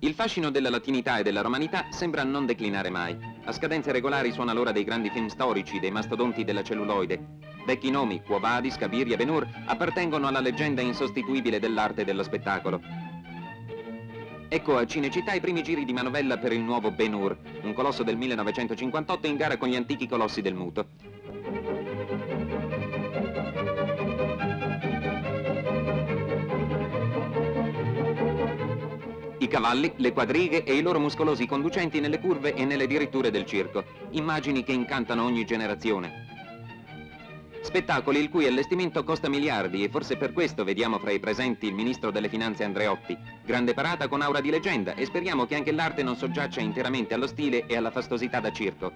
Il fascino della latinità e della romanità sembra non declinare mai. A scadenze regolari suona l'ora dei grandi film storici, dei mastodonti della celluloide. Vecchi nomi, Quo Vadis, Cabir e Ben-Hur, appartengono alla leggenda insostituibile dell'arte e dello spettacolo. Ecco a Cinecittà i primi giri di manovella per il nuovo Ben-Hur, un colosso del 1958 in gara con gli antichi colossi del muto. I cavalli, le quadrighe e i loro muscolosi conducenti nelle curve e nelle diritture del circo. Immagini che incantano ogni generazione. Spettacoli il cui allestimento costa miliardi e forse per questo vediamo fra i presenti il ministro delle finanze Andreotti. Grande parata con aura di leggenda e speriamo che anche l'arte non soggiaccia interamente allo stile e alla fastosità da circo.